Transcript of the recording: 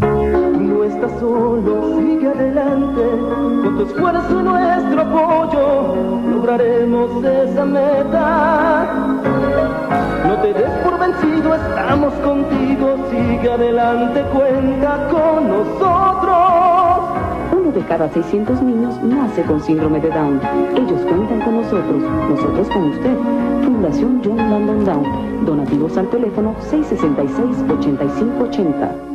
No estás solo, sigue adelante, con tu esfuerzo y nuestro apoyo lograremos esa meta. No te des por vencido, estamos contigo, sigue adelante, cuenta con nosotros. Uno de cada 600 niños nace con síndrome de Down. Ellos cuentan con nosotros, nosotros con usted. Fundación John Landon Down. Donativos al teléfono 666-8580.